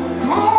say